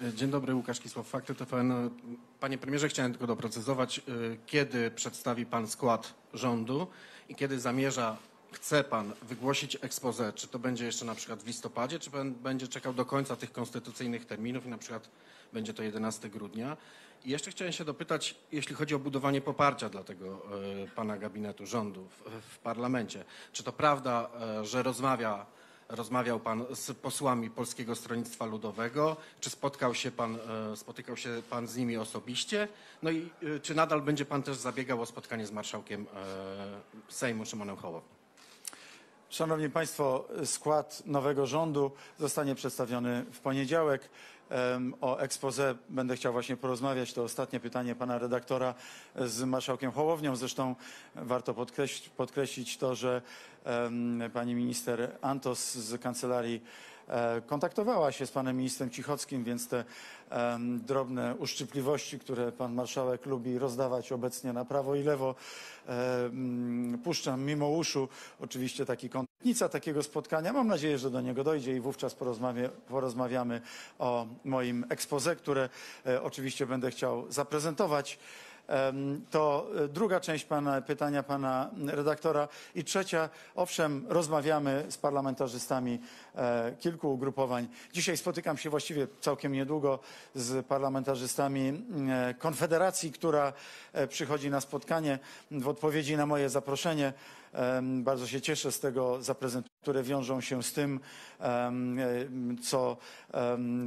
Dzień dobry, Łukasz Kisław, Fakty TVN. Panie premierze, chciałem tylko doprecyzować, y, kiedy przedstawi pan skład rządu i kiedy zamierza, chce pan wygłosić expose? Czy to będzie jeszcze na przykład w listopadzie, czy pan będzie czekał do końca tych konstytucyjnych terminów i na przykład będzie to 11 grudnia? I jeszcze chciałem się dopytać, jeśli chodzi o budowanie poparcia dla tego y, pana gabinetu rządu w, w parlamencie. Czy to prawda, że rozmawia Rozmawiał pan z posłami Polskiego Stronnictwa Ludowego. Czy spotkał się pan, e, spotykał się pan z nimi osobiście? No i e, czy nadal będzie pan też zabiegał o spotkanie z marszałkiem e, Sejmu Szymonem Hołownią? Szanowni Państwo, skład nowego rządu zostanie przedstawiony w poniedziałek. O expose będę chciał właśnie porozmawiać. To ostatnie pytanie pana redaktora z marszałkiem Hołownią. Zresztą warto podkreślić, podkreślić to, że pani minister Antos z kancelarii kontaktowała się z panem ministrem Cichockim, więc te drobne uszczypliwości, które pan marszałek lubi rozdawać obecnie na prawo i lewo, em, puszczam mimo uszu. Oczywiście taki kontakt takiego spotkania. Mam nadzieję, że do niego dojdzie i wówczas porozmawia, porozmawiamy o moim expose, które e, oczywiście będę chciał zaprezentować. To e, druga część pana, pytania pana redaktora. I trzecia, owszem, rozmawiamy z parlamentarzystami e, kilku ugrupowań. Dzisiaj spotykam się właściwie całkiem niedługo z parlamentarzystami e, Konfederacji, która przychodzi na spotkanie w odpowiedzi na moje zaproszenie. Bardzo się cieszę z tego zaprezentowania, które wiążą się z tym, co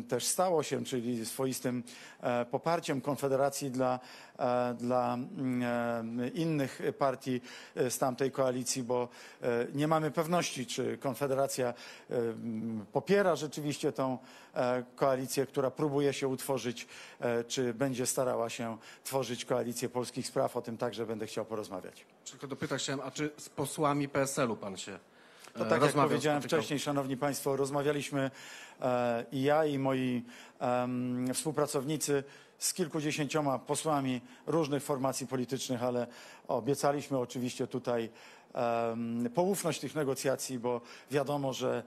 też stało się, czyli swoistym e, poparciem Konfederacji dla, e, dla mm, e, innych partii z tamtej koalicji, bo nie mamy pewności, czy Konfederacja popiera rzeczywiście tą koalicję, która próbuje się utworzyć, czy będzie starała się tworzyć koalicję polskich spraw. O tym także będę chciał porozmawiać. Tylko dopytać chciałem, a czy z posłami PSL-u pan się To tak jak powiedziałem wcześniej, Szanowni Państwo, rozmawialiśmy e, i ja i moi współpracownicy z kilkudziesięcioma posłami różnych formacji politycznych, ale obiecaliśmy oczywiście tutaj poufność tych negocjacji, bo wiadomo, że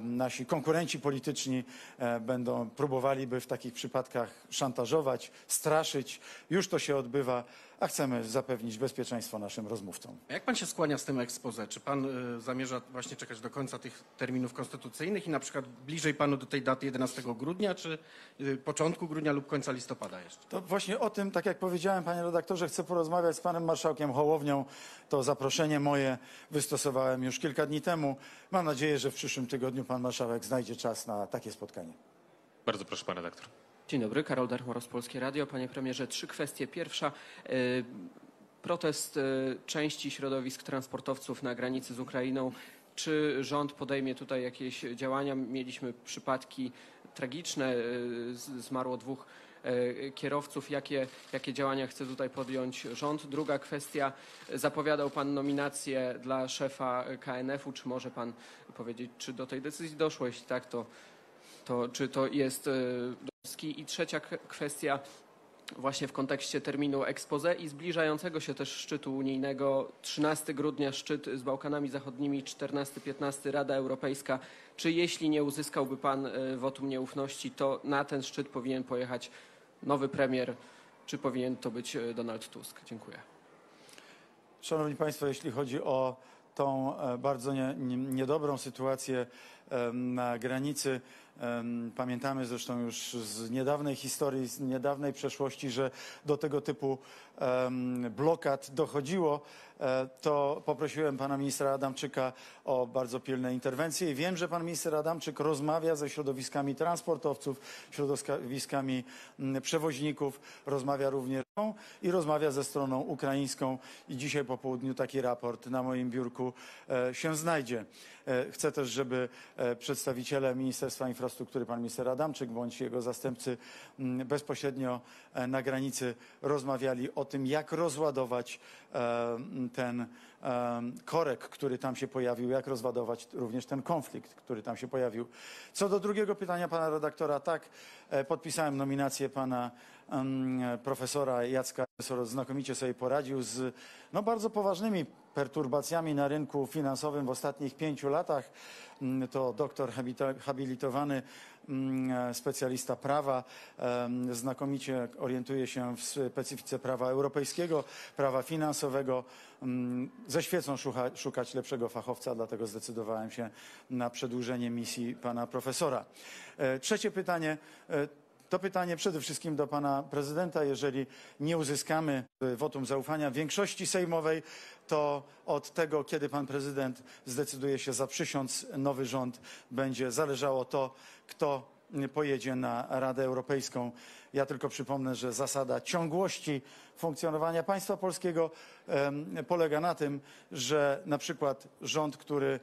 nasi konkurenci polityczni e, będą próbowaliby w takich przypadkach szantażować, straszyć. Już to się odbywa, a chcemy zapewnić bezpieczeństwo naszym rozmówcom. A jak pan się skłania z tym expose? Czy pan y, zamierza właśnie czekać do końca tych terminów konstytucyjnych i na przykład bliżej panu do tej daty 11 grudnia, czy y, początku grudnia lub końca listopada jeszcze? To właśnie o tym, tak jak powiedziałem, panie redaktorze, chcę porozmawiać z panem marszałkiem Hołownią. To zaproszenie moje wystosowałem już kilka dni temu. Mam nadzieję, że w przyszłym tygodniu pan marszałek znajdzie czas na takie spotkanie. Bardzo proszę, pan redaktor. Dzień dobry, Karol Darmoros, Polskie Radio. Panie premierze, trzy kwestie. Pierwsza, y, protest y, części środowisk transportowców na granicy z Ukrainą. Czy rząd podejmie tutaj jakieś działania? Mieliśmy przypadki tragiczne, y, zmarło dwóch kierowców. Jakie, jakie działania chce tutaj podjąć rząd? Druga kwestia, zapowiadał pan nominację dla szefa KNF-u. Czy może pan powiedzieć, czy do tej decyzji doszło? Jeśli tak, to to czy to jest? I trzecia kwestia właśnie w kontekście terminu expose i zbliżającego się też szczytu unijnego 13 grudnia szczyt z Bałkanami Zachodnimi 14-15 Rada Europejska. Czy jeśli nie uzyskałby pan y, wotum nieufności, to na ten szczyt powinien pojechać nowy premier, czy powinien to być y, Donald Tusk? Dziękuję. Szanowni Państwo, jeśli chodzi o tą e, bardzo nie, nie, niedobrą sytuację na granicy, pamiętamy zresztą już z niedawnej historii, z niedawnej przeszłości, że do tego typu blokad dochodziło, to poprosiłem pana ministra Adamczyka o bardzo pilne interwencje i wiem, że pan minister Adamczyk rozmawia ze środowiskami transportowców, środowiskami mm, przewoźników, rozmawia również i rozmawia ze stroną ukraińską i dzisiaj po południu taki raport na moim biurku e, się znajdzie. E, Chcę też, żeby e, przedstawiciele Ministerstwa Infrastruktury, pan minister Adamczyk bądź jego zastępcy m, bezpośrednio e, na granicy rozmawiali o tym, jak rozładować e, ten korek, który tam się pojawił, jak rozładować również ten konflikt, który tam się pojawił. Co do drugiego pytania pana redaktora, tak, e, podpisałem nominację pana profesora Jacka. Profesor znakomicie sobie poradził z no, bardzo poważnymi perturbacjami na rynku finansowym w ostatnich pięciu latach. Mm, To doktor habilitowany mm, specjalista prawa, znakomicie orientuje się w specyfice prawa europejskiego, prawa finansowego. Mm, Ze świecą szuka, szukać lepszego fachowca, dlatego zdecydowałem się na przedłużenie misji pana profesora. E, Trzecie pytanie. E, to pytanie przede wszystkim do pana prezydenta. Jeżeli nie uzyskamy y, wotum zaufania większości sejmowej, to od tego, kiedy pan prezydent zdecyduje się zaprzysiąc nowy rząd, będzie zależało to, kto pojedzie na Radę Europejską. Ja tylko przypomnę, że zasada ciągłości funkcjonowania państwa polskiego polega na tym, że na przykład rząd, który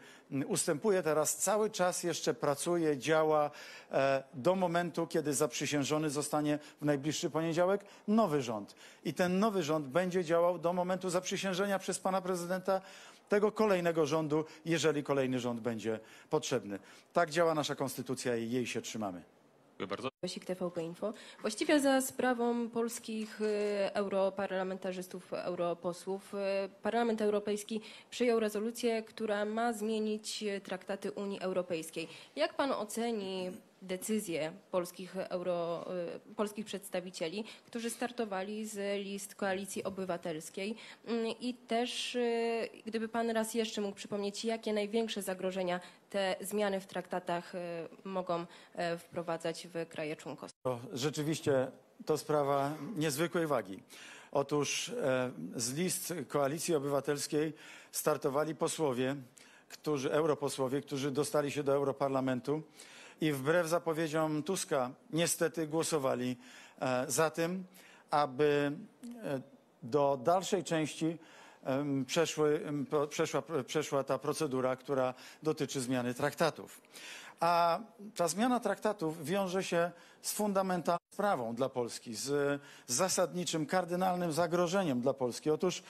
ustępuje teraz, cały czas jeszcze pracuje, działa e, do momentu, kiedy zaprzysiężony zostanie w najbliższy poniedziałek nowy rząd. I ten nowy rząd będzie działał do momentu zaprzysiężenia przez pana prezydenta tego kolejnego rządu, jeżeli kolejny rząd będzie potrzebny. Tak działa nasza konstytucja i jej się trzymamy. Dziękuję bardzo. TVP Info. Właściwie za sprawą polskich y, europarlamentarzystów, europosłów, y, Parlament Europejski przyjął rezolucję, która ma zmienić traktaty Unii Europejskiej. Jak pan oceni decyzję polskich, euro, y, polskich przedstawicieli, którzy startowali z list Koalicji Obywatelskiej Mm, i też y, gdyby pan raz jeszcze mógł przypomnieć, jakie największe zagrożenia te zmiany w traktatach y, mogą wprowadzać w kraje członkowskie. Rzeczywiście to sprawa niezwykłej wagi. Otóż e, z list Koalicji Obywatelskiej startowali posłowie, którzy, europosłowie, którzy dostali się do Europarlamentu i wbrew zapowiedziom Tuska niestety głosowali e, za tym, aby e, do dalszej części przeszły, przeszła, przeszła ta procedura, która dotyczy zmiany traktatów. A ta zmiana traktatów wiąże się z fundamentalną sprawą dla Polski, z zasadniczym, kardynalnym zagrożeniem dla Polski. Otóż,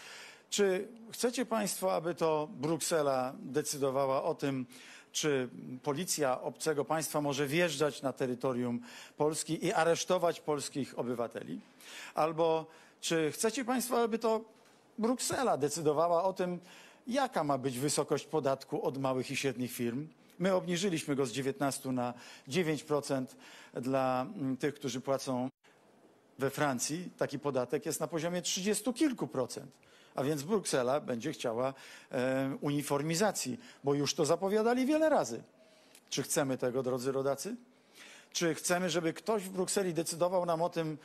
czy chcecie Państwo, aby to Bruksela decydowała o tym, czy policja obcego państwa może wjeżdżać na terytorium Polski i aresztować polskich obywateli? Albo czy chcecie Państwo, aby to Bruksela decydowała o tym, jaka ma być wysokość podatku od małych i średnich firm? My obniżyliśmy go z 19 na 9% dla mm, tych, którzy płacą we Francji. Taki podatek jest na poziomie 30 kilku procent. A więc Bruksela będzie chciała e, uniformizacji, bo już to zapowiadali wiele razy. Czy chcemy tego, drodzy rodacy? Czy chcemy, żeby ktoś w Brukseli decydował nam o tym,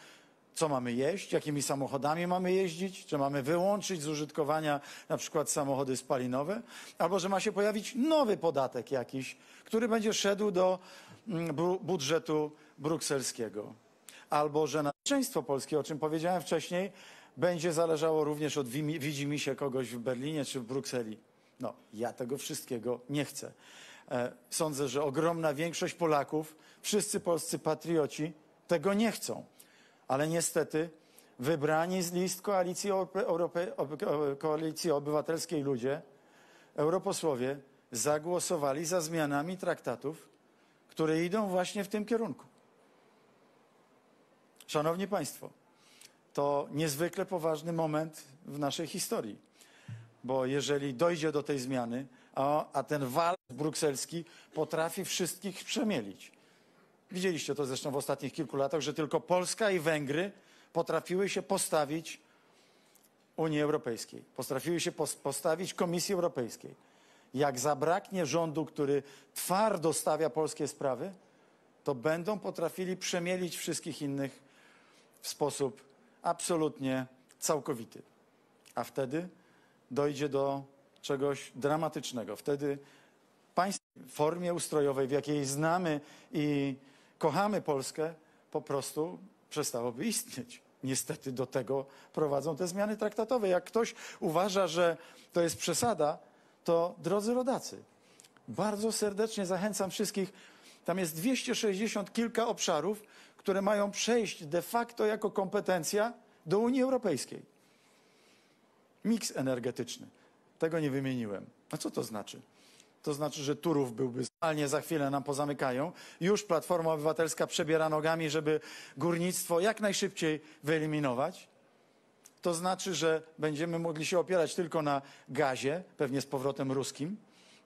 co mamy jeść, jakimi samochodami mamy jeździć, czy mamy wyłączyć z użytkowania na przykład samochody spalinowe, albo że ma się pojawić nowy podatek jakiś, który będzie szedł do mm, bu- budżetu brukselskiego. Albo że na bezpieczeństwo polskie, o czym powiedziałem wcześniej, będzie zależało również od wimi- widzimisię kogoś w Berlinie czy w Brukseli. No, ja tego wszystkiego nie chcę. E, Sądzę, że ogromna większość Polaków, wszyscy polscy patrioci tego nie chcą. Ale niestety wybrani z list Koalicji, Europe, Koalicji Obywatelskiej ludzie, europosłowie, zagłosowali za zmianami traktatów, które idą właśnie w tym kierunku. Szanowni Państwo, to niezwykle poważny moment w naszej historii, bo jeżeli dojdzie do tej zmiany, a, a ten wal brukselski potrafi wszystkich przemielić. Widzieliście to zresztą w ostatnich kilku latach, że tylko Polska i Węgry potrafiły się postawić Unii Europejskiej, potrafiły się pos- postawić Komisji Europejskiej. Jak zabraknie rządu, który twardo stawia polskie sprawy, to będą potrafili przemielić wszystkich innych w sposób absolutnie całkowity. A wtedy dojdzie do czegoś dramatycznego. Wtedy państwo w formie ustrojowej, w jakiej znamy i kochamy Polskę, po prostu przestałoby istnieć. Niestety do tego prowadzą te zmiany traktatowe. Jak ktoś uważa, że to jest przesada, to drodzy rodacy, bardzo serdecznie zachęcam wszystkich. Tam jest 260 kilka obszarów, które mają przejść de facto jako kompetencja do Unii Europejskiej. Miks energetyczny. Tego nie wymieniłem. A co to znaczy? To znaczy, że Turów byłby zdalnie, za chwilę nam pozamykają. Już Platforma Obywatelska przebiera nogami, żeby górnictwo jak najszybciej wyeliminować. to znaczy, że będziemy mogli się opierać tylko na gazie, pewnie z powrotem ruskim,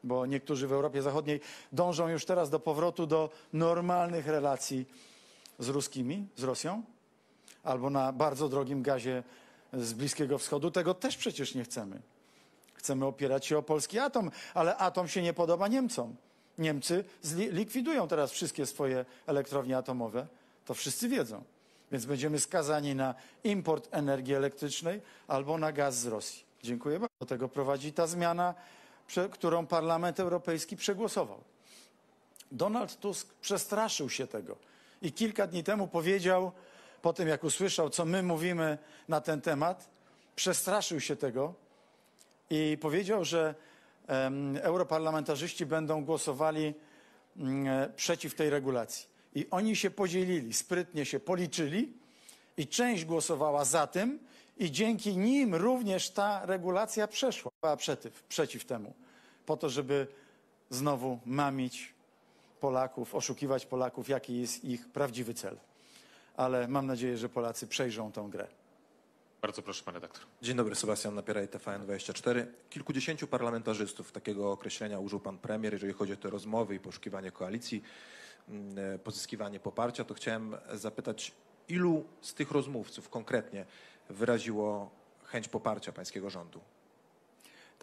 bo niektórzy w Europie Zachodniej dążą już teraz do powrotu do normalnych relacji z ruskimi, z Rosją, albo na bardzo drogim gazie z Bliskiego Wschodu. Tego też przecież nie chcemy. Chcemy opierać się o polski atom, ale atom się nie podoba Niemcom. Niemcy likwidują teraz wszystkie swoje elektrownie atomowe. To wszyscy wiedzą. Więc będziemy skazani na import energii elektrycznej albo na gaz z Rosji. Dziękuję bardzo. Do tego prowadzi ta zmiana, którą Parlament Europejski przegłosował. Donald Tusk przestraszył się tego i kilka dni temu powiedział, po tym jak usłyszał, co my mówimy na ten temat, przestraszył się tego i powiedział, że em, europarlamentarzyści będą głosowali e, przeciw tej regulacji. I oni się podzielili, sprytnie się policzyli i część głosowała za tym i dzięki nim również ta regulacja przeszła przeciw, przeciw temu, po to, żeby znowu mamić Polaków, oszukiwać Polaków, jaki jest ich prawdziwy cel. Ale mam nadzieję, że Polacy przejrzą tą grę. Bardzo proszę, pan redaktor. Dzień dobry, Sebastian Napieraj, TVN24. Kilkudziesięciu parlamentarzystów, takiego określenia użył pan premier, jeżeli chodzi o te rozmowy i poszukiwanie koalicji, mm, pozyskiwanie poparcia, to chciałem zapytać, ilu z tych rozmówców konkretnie wyraziło chęć poparcia pańskiego rządu?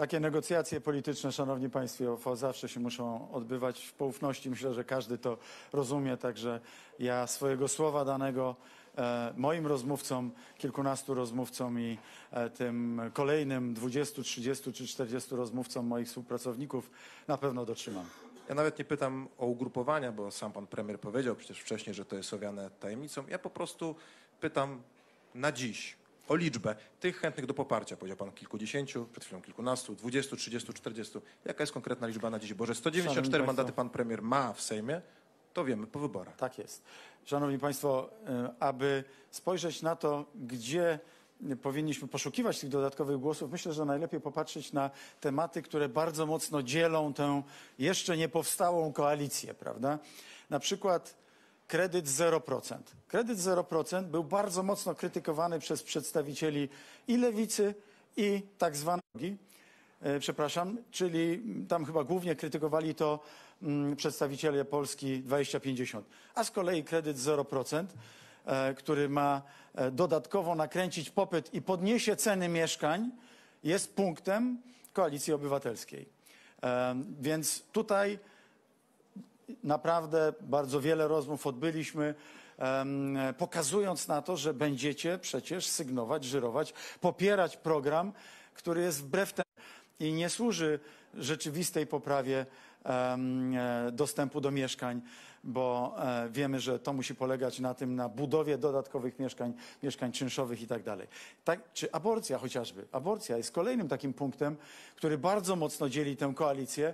Takie negocjacje polityczne, szanowni państwo, zawsze się muszą odbywać w poufności. Myślę, że każdy to rozumie, także ja swojego słowa danego e, moim rozmówcom, kilkunastu rozmówcom i e, tym kolejnym 20, 30 czy 40 rozmówcom moich współpracowników na pewno dotrzymam. Ja nawet nie pytam o ugrupowania, bo sam pan premier powiedział przecież wcześniej, że to jest owiane tajemnicą. Ja po prostu pytam na dziś o liczbę tych chętnych do poparcia. Powiedział pan kilkudziesięciu, przed chwilą kilkunastu, dwudziestu, trzydziestu, czterdziestu. Jaka jest konkretna liczba na dziś? Bo że 194 Szanowni mandaty pan premier ma w Sejmie, to wiemy po wyborach. Tak jest. Szanowni Państwo, e, aby spojrzeć na to, gdzie powinniśmy poszukiwać tych dodatkowych głosów, myślę, że najlepiej popatrzeć na tematy, które bardzo mocno dzielą tę jeszcze nie powstałą koalicję, prawda? Na przykład kredyt 0%. Kredyt 0% był bardzo mocno krytykowany przez przedstawicieli i lewicy, i tak zwanej e, przepraszam, czyli mm, tam chyba głównie krytykowali to mm, przedstawiciele Polski 2050. A z kolei kredyt 0%, e, który ma e, dodatkowo nakręcić popyt i podniesie ceny mieszkań, jest punktem koalicji obywatelskiej. Więc tutaj naprawdę bardzo wiele rozmów odbyliśmy, pokazując na to, że będziecie przecież sygnować, żyrować, popierać program, który jest wbrew temu i nie służy rzeczywistej poprawie e, dostępu do mieszkań, bo e, wiemy, że to musi polegać na tym, na budowie dodatkowych mieszkań, mieszkań czynszowych i tak dalej. Tak, czy aborcja chociażby. Aborcja jest kolejnym takim punktem, który bardzo mocno dzieli tę koalicję.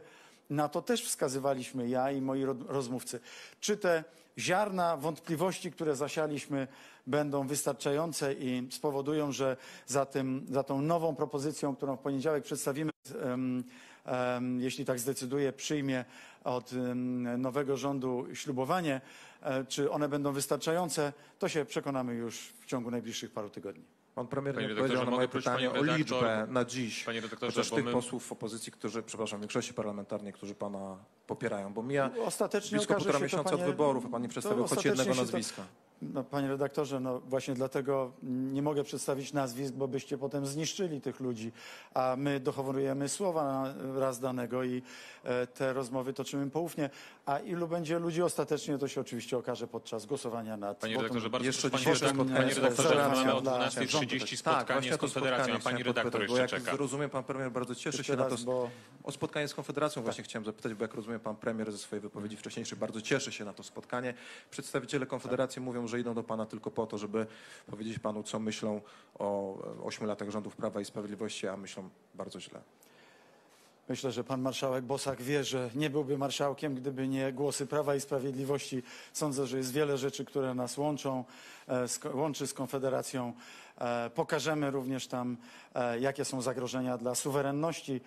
Na to też wskazywaliśmy ja i moi ro- rozmówcy. Czy te ziarna wątpliwości, które zasialiśmy, będą wystarczające i spowodują, że za, tym, za tą nową propozycją, którą w poniedziałek przedstawimy, em, em, jeśli tak zdecyduje, przyjmie od em, nowego rządu ślubowanie, e, czy one będą wystarczające, to się przekonamy już w ciągu najbliższych paru tygodni. Pan premier Panie nie odpowiedział na moje pytanie o liczbę na dziś. Panie redaktorze, Chociaż tych my- posłów opozycji, którzy, przepraszam, większości parlamentarnej, którzy pana popierają, bo mija Ostatecznie blisko półtora to, miesiąca od panie- wyborów, a pan nie przedstawił choć jednego się to- nazwiska. No, panie redaktorze, no właśnie dlatego nie mogę przedstawić nazwisk, bo byście potem zniszczyli tych ludzi, a my dochowujemy słowa raz danego i e, te rozmowy toczymy poufnie. A ilu będzie ludzi ostatecznie, to się oczywiście okaże podczas głosowania nad Panie redaktorze, bardzo Jeszcze proszę, panie, redaktor, spotkanie panie redaktorze, mamy o dla 12.30 rządu. spotkanie Tak, z Konfederacją, a pani redaktor jeszcze Bo jak czeka. rozumiem, pan premier bardzo cieszy Jeszcze się na to. bo O spotkanie z Konfederacją właśnie chciałem zapytać, bo jak rozumiem, pan premier ze swojej wypowiedzi wcześniejszej bardzo cieszy się na to spotkanie. Przedstawiciele Konfederacji mówią, że idą do pana tylko po to, żeby powiedzieć panu, co myślą o e, ośmiu latach rządów Prawa i Sprawiedliwości, a myślą bardzo źle. Myślę, że pan marszałek Bosak wie, że nie byłby marszałkiem, gdyby nie głosy Prawa i Sprawiedliwości. Sądzę, że jest wiele rzeczy, które nas łączą, e, łączy z Konfederacją. E, Pokażemy również tam, jakie są zagrożenia dla suwerenności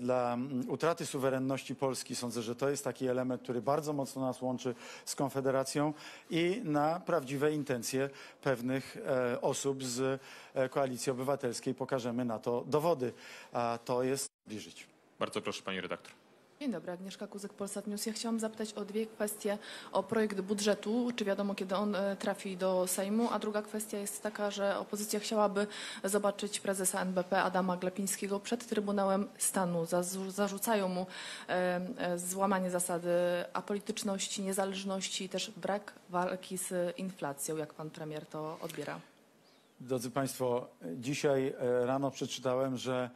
dla mm, utraty suwerenności Polski. Sądzę, że to jest taki element, który bardzo mocno nas łączy z Konfederacją i na prawdziwe intencje pewnych e, osób z e, Koalicji Obywatelskiej pokażemy na to dowody. A to jest bliżyć. Bardzo proszę, pani redaktor. Dzień dobry, Agnieszka Kuzyk, Polsat News. Ja chciałam zapytać o dwie kwestie. O projekt budżetu, czy wiadomo, kiedy on e, trafi do Sejmu, a druga kwestia jest taka, że opozycja chciałaby zobaczyć prezesa NBP Adama Glapińskiego przed Trybunałem Stanu. Zarzucają mu e, e, złamanie zasady apolityczności, niezależności i też brak walki z inflacją. Jak pan premier to odbiera? Drodzy Państwo, dzisiaj rano przeczytałem, że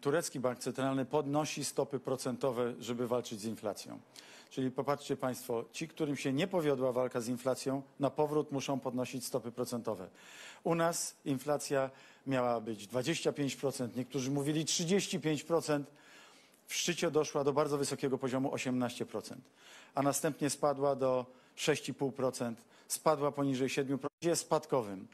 turecki bank centralny podnosi stopy procentowe, żeby walczyć z inflacją. Czyli popatrzcie Państwo, ci, którym się nie powiodła walka z inflacją, na powrót muszą podnosić stopy procentowe. U nas inflacja miała być 25%, niektórzy mówili 35%. W szczycie doszła do bardzo wysokiego poziomu 18%, a następnie spadła do 6,5%, spadła poniżej 7%, jest spadkowym.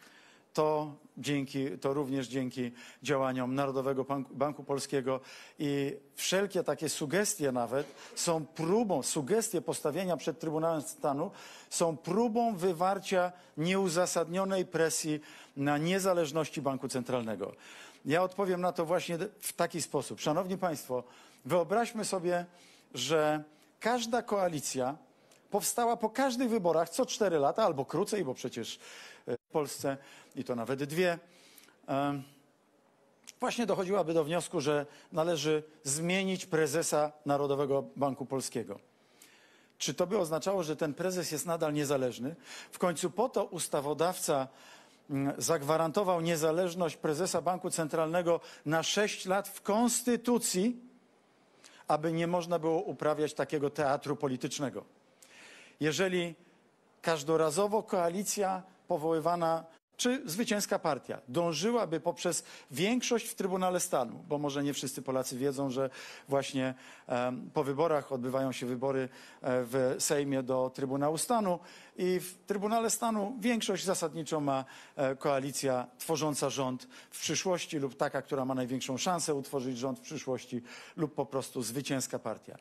To, dzięki, to również dzięki działaniom Narodowego Banku, Polskiego i wszelkie takie sugestie nawet są próbą, sugestie postawienia przed Trybunałem Stanu są próbą wywarcia nieuzasadnionej presji na niezależności Banku Centralnego. Ja odpowiem na to właśnie w taki sposób. Szanowni Państwo, wyobraźmy sobie, że każda koalicja powstała po każdych wyborach co cztery lata albo krócej, bo przecież e, w Polsce i to nawet dwie. Właśnie dochodziłaby do wniosku, że należy zmienić prezesa Narodowego Banku Polskiego. Czy to by oznaczało, że ten prezes jest nadal niezależny? W końcu po to ustawodawca mm, zagwarantował niezależność prezesa Banku Centralnego na sześć lat w Konstytucji, aby nie można było uprawiać takiego teatru politycznego. Jeżeli każdorazowo koalicja powoływana czy zwycięska partia dążyłaby poprzez większość w Trybunale Stanu, bo może nie wszyscy Polacy wiedzą, że właśnie po wyborach odbywają się wybory e, w Sejmie do Trybunału Stanu i w Trybunale Stanu większość zasadniczą ma e, koalicja tworząca rząd w przyszłości lub taka, która ma największą szansę utworzyć rząd w przyszłości lub po prostu zwycięska partia.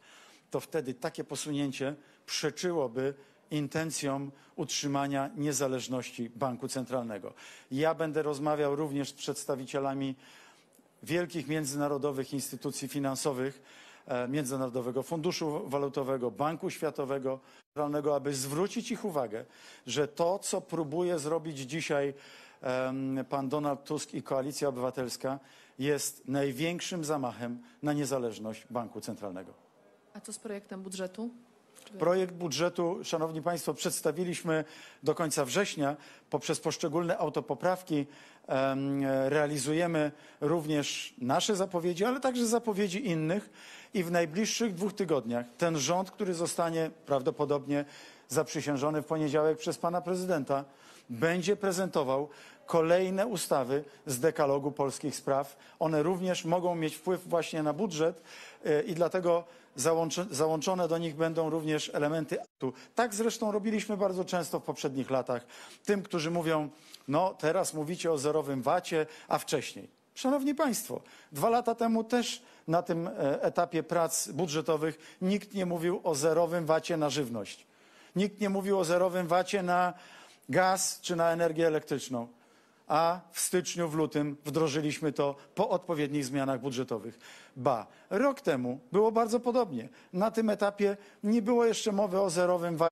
To wtedy takie posunięcie przeczyłoby intencjom utrzymania niezależności banku centralnego. Ja będę rozmawiał również z przedstawicielami wielkich międzynarodowych instytucji finansowych, e, Międzynarodowego Funduszu Walutowego, Banku Światowego, Centralnego, aby zwrócić ich uwagę, że to, co próbuje zrobić dzisiaj pan Donald Tusk i Koalicja Obywatelska, jest największym zamachem na niezależność banku centralnego. A co z projektem budżetu? Projekt budżetu, Szanowni Państwo, przedstawiliśmy do końca września. Poprzez poszczególne autopoprawki em, realizujemy również nasze zapowiedzi, ale także zapowiedzi innych. I w najbliższych dwóch tygodniach ten rząd, który zostanie prawdopodobnie zaprzysiężony w poniedziałek przez pana prezydenta, będzie prezentował kolejne ustawy z dekalogu polskich spraw. One również mogą mieć wpływ właśnie na budżet e, i dlatego załączone do nich będą również elementy aktu. Tak zresztą robiliśmy bardzo często w poprzednich latach. Tym, którzy mówią, no teraz mówicie o zerowym VAT-ie, a wcześniej. Szanowni Państwo, dwa lata temu też na tym e, etapie prac budżetowych nikt nie mówił o zerowym VAT-ie na żywność. Nikt nie mówił o zerowym VAT-ie na gaz czy na energię elektryczną. A w styczniu, w lutym wdrożyliśmy to po odpowiednich zmianach budżetowych. Ba, rok temu było bardzo podobnie. Na tym etapie nie było jeszcze mowy o zerowym VAT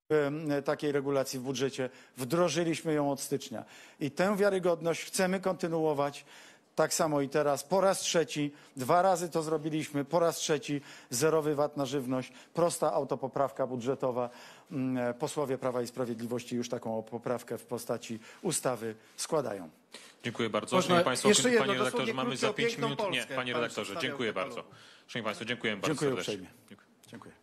e, takiej regulacji w budżecie. Wdrożyliśmy ją od stycznia. I tę wiarygodność chcemy kontynuować. Tak samo i teraz po raz trzeci, dwa razy to zrobiliśmy, po raz trzeci zerowy VAT na żywność, prosta autopoprawka budżetowa. Mm, e, Posłowie Prawa i Sprawiedliwości już taką poprawkę w postaci ustawy składają. Dziękuję bardzo. Można Szanowni Państwo, jeszcze jedno, panie redaktorze, dosłownie mamy krótkie za o pięć piękną minut. Nie, Polskę, panie pan redaktorze, przedstawiał dziękuję bardzo. Szanowni Państwo, dziękuję bardzo Dziękuję serdecznie. uprzejmie. Dziękuję. Dziękuję.